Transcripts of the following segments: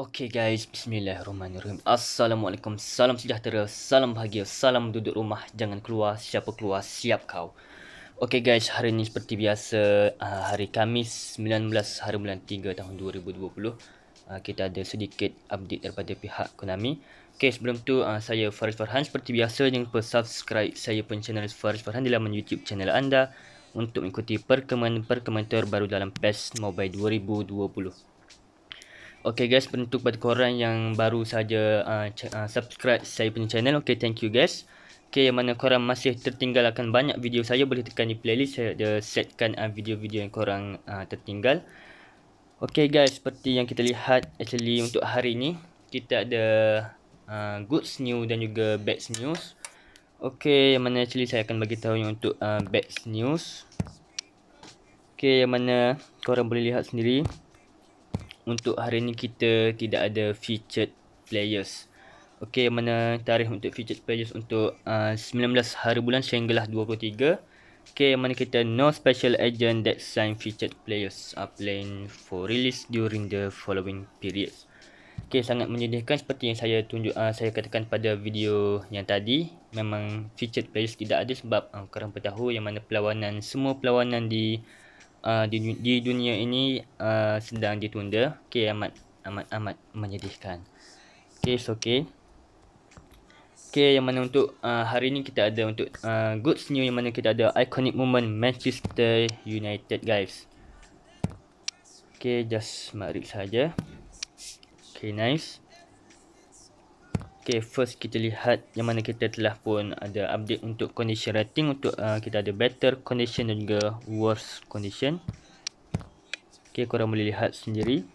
Okay guys, bismillahirrahmanirrahim. Assalamualaikum, salam sejahtera, salam bahagia, salam duduk rumah, jangan keluar, siapa keluar, siap kau. Okay guys, hari ini seperti biasa, uh, hari Kamis 19 hari bulan 3 tahun 2020. Uh, kita ada sedikit update daripada pihak Konami. Okay, sebelum tu uh, saya Faris Farhan seperti biasa jangan lupa subscribe saya pun channel Faris Farhan di laman YouTube channel anda untuk mengikuti perkembangan-perkembangan terbaru dalam PES Mobile 2020. Okay guys, untuk kepada korang yang baru saja uh, uh, subscribe saya punya channel. Okay, thank you guys. Okay, yang mana korang masih tertinggal akan banyak video saya boleh tekan di playlist. Saya ada setkan uh, video-video yang korang uh, tertinggal. Okay guys, seperti yang kita lihat actually untuk hari ini kita ada uh, good news dan juga bad news. Okay, yang mana actually saya akan bagi tahu yang untuk uh, bad news. Okay, yang mana korang boleh lihat sendiri untuk hari ni kita tidak ada featured players. Okey, mana tarikh untuk featured players untuk uh, 19 hari bulan sehinggalah 23. Okey, mana kita no special agent that sign featured players are playing for release during the following periods. Okey, sangat menyedihkan seperti yang saya tunjuk uh, saya katakan pada video yang tadi. Memang featured players tidak ada sebab uh, korang tahu yang mana perlawanan semua perlawanan di uh, di, di dunia ini uh, sedang ditunda. Okey amat amat amat menyedihkan. Okey so okey. Okey yang mana untuk uh, hari ini kita ada untuk uh, good news yang mana kita ada iconic moment Manchester United guys. Okey just mari saja. Okey nice. Okay, first kita lihat yang mana kita telah pun ada update untuk condition rating untuk uh, kita ada better condition dan juga worse condition. Okay, korang boleh lihat sendiri.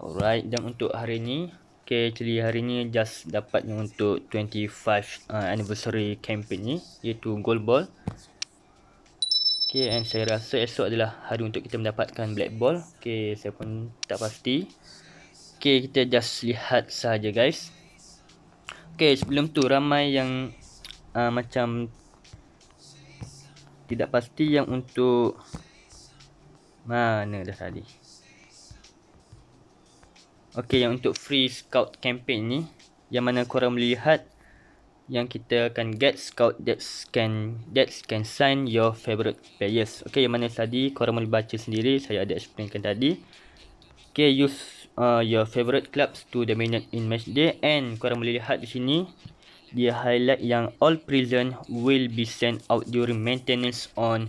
Alright, dan untuk hari ni, okay, actually hari ni just dapat yang untuk 25 uh, anniversary campaign ni, iaitu gold ball. Okay, and saya rasa esok adalah hari untuk kita mendapatkan black ball. Okay, saya pun tak pasti. Okay, kita just lihat saja guys. Okay, sebelum tu ramai yang uh, macam tidak pasti yang untuk mana dah tadi. Okay, yang untuk free scout campaign ni yang mana korang boleh lihat yang kita akan get scout that can that can sign your favorite players. Okay, yang mana tadi korang boleh baca sendiri, saya ada explainkan tadi. Okay, use uh, your favorite clubs to dominate in match day. And korang boleh lihat di sini dia highlight yang all prison will be sent out during maintenance on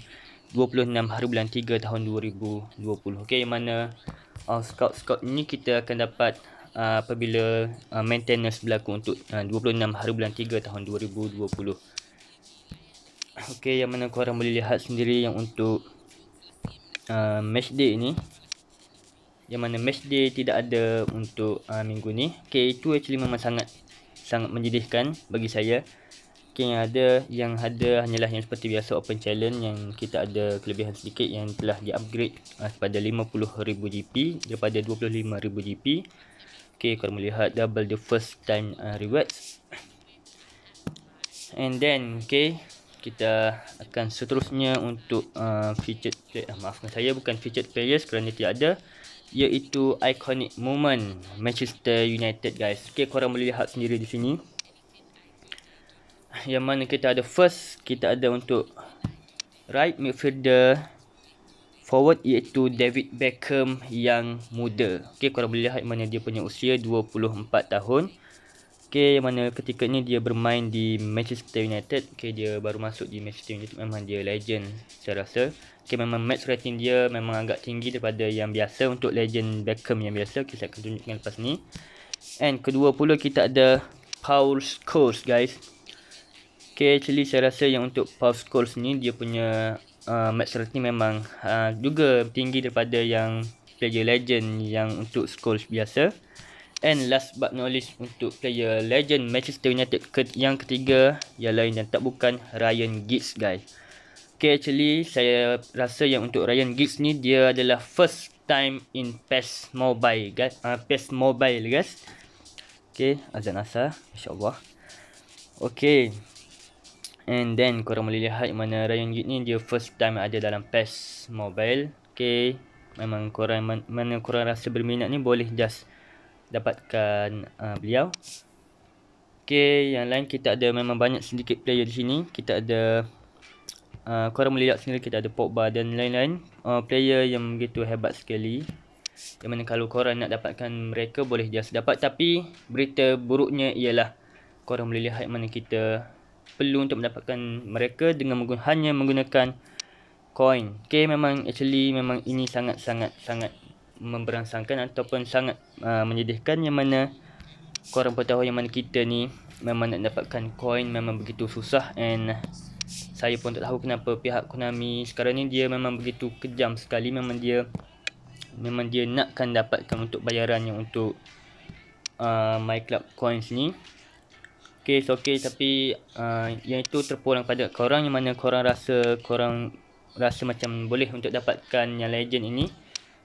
26 hari bulan 3 tahun 2020 okey yang mana uh, scout-scout ni kita akan dapat uh, apabila uh, maintenance berlaku untuk uh, 26 hari bulan 3 tahun 2020 okey yang mana korang boleh lihat sendiri yang untuk uh, match day ni yang mana match day tidak ada untuk uh, minggu ni. Okay, itu actually memang sangat sangat menyedihkan bagi saya. Okay, yang ada yang ada hanyalah yang seperti biasa open challenge yang kita ada kelebihan sedikit yang telah di-upgrade uh, kepada 50,000 GP daripada 25,000 GP. Okay, kalau melihat double the first time uh, rewards. And then, okay, kita akan seterusnya untuk uh, featured player. Uh, maafkan saya bukan featured players kerana tidak ada iaitu iconic moment Manchester United guys. Okay, korang boleh lihat sendiri di sini. Yang mana kita ada first, kita ada untuk right midfielder forward iaitu David Beckham yang muda. Okay, korang boleh lihat mana dia punya usia 24 tahun. Okay, yang mana ketika ni dia bermain di Manchester United. Okay, dia baru masuk di Manchester United. Memang dia legend saya rasa. Okay, memang match rating dia memang agak tinggi daripada yang biasa untuk legend Beckham yang biasa. Okay, saya akan tunjukkan lepas ni. And kedua pula kita ada Paul Scholes guys. Okay, actually saya rasa yang untuk Paul Scholes ni dia punya uh, match rating memang uh, juga tinggi daripada yang player legend yang untuk Scholes biasa. And last but not least untuk player legend Manchester United ke yang ketiga yang lain dan tak bukan Ryan Giggs guys. Okay actually saya rasa yang untuk Ryan Giggs ni dia adalah first time in PES Mobile guys. Uh, PES Mobile guys. Okay azan asar insyaAllah. Okay. And then korang boleh lihat mana Ryan Giggs ni dia first time ada dalam PES Mobile. Okay. memang korang man, mana korang rasa berminat ni boleh just dapatkan uh, beliau Okay, yang lain kita ada memang banyak sedikit player di sini. Kita ada uh, korang boleh lihat sendiri kita ada Pogba dan lain-lain uh, player yang begitu hebat sekali. Yang mana kalau korang nak dapatkan mereka boleh just dapat tapi berita buruknya ialah korang boleh lihat mana kita perlu untuk mendapatkan mereka dengan menggun hanya menggunakan coin. Okay, memang actually memang ini sangat-sangat sangat memberangsangkan ataupun sangat uh, menyedihkan yang mana korang pun tahu yang mana kita ni memang nak dapatkan coin memang begitu susah and saya pun tak tahu kenapa pihak Konami sekarang ni dia memang begitu kejam sekali. Memang dia memang dia nakkan dapatkan untuk bayaran yang untuk uh, my club coins ni. Okay, so okay. Tapi uh, yang itu terpulang pada korang yang mana korang rasa korang rasa macam boleh untuk dapatkan yang legend ini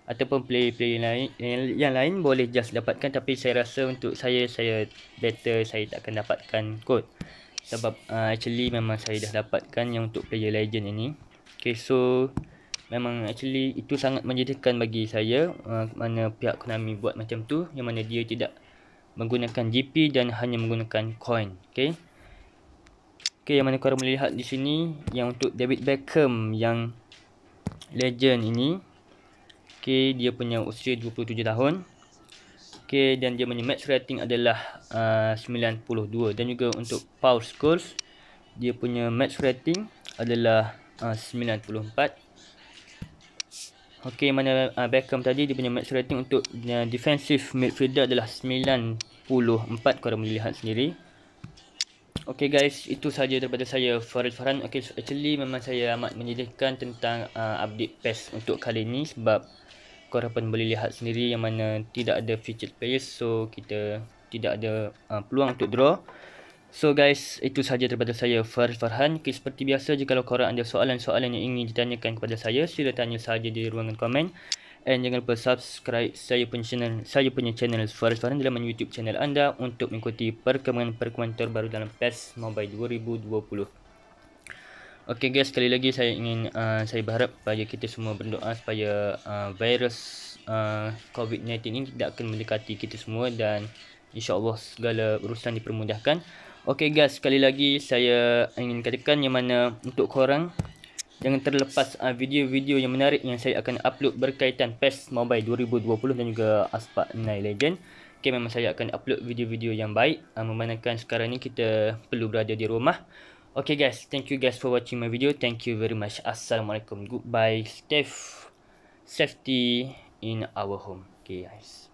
ataupun player-player lain yang lain boleh just dapatkan. Tapi saya rasa untuk saya saya better saya tak akan dapatkan code sebab uh, actually memang saya dah dapatkan yang untuk player legend ini. Okay so memang actually itu sangat menjadikan bagi saya uh, mana pihak Konami buat macam tu. Yang mana dia tidak menggunakan GP dan hanya menggunakan coin okay? Okay yang mana korang boleh lihat di sini yang untuk David Beckham yang legend ini Okay, dia punya usia 27 tahun. Okay, dan dia punya match rating adalah uh, 92. Dan juga untuk power scores, dia punya match rating adalah uh, 94. Okay, mana uh, Beckham tadi, dia punya match rating untuk uh, defensive midfielder adalah 94. Korang boleh lihat sendiri. Okay guys, itu saja daripada saya Farid Farhan. Okay, so actually memang saya amat menyedihkan tentang uh, update PES untuk kali ini sebab korang pun boleh lihat sendiri yang mana tidak ada featured players so kita tidak ada uh, peluang untuk draw. So guys itu sahaja daripada saya Far Farhan. Okay, seperti biasa jika korang ada soalan-soalan yang ingin ditanyakan kepada saya sila tanya sahaja di ruangan komen. And jangan lupa subscribe saya punya channel saya punya channel Faris Farhan dalam YouTube channel anda untuk mengikuti perkembangan-perkembangan terbaru dalam PES Mobile 2020 Okey guys, sekali lagi saya ingin uh, saya berharap supaya kita semua berdoa supaya uh, virus uh, COVID-19 ini tidak akan mendekati kita semua dan insya-Allah segala urusan dipermudahkan. Okey guys, sekali lagi saya ingin katakan yang mana untuk korang jangan terlepas uh, video-video yang menarik yang saya akan upload berkaitan PES Mobile 2020 dan juga Aspak Night Legend. Okay, memang saya akan upload video-video yang baik uh, memandangkan sekarang ni kita perlu berada di rumah. Okay guys, thank you guys for watching my video. Thank you very much. Assalamualaikum. Goodbye. Stay safety in our home. Okay guys.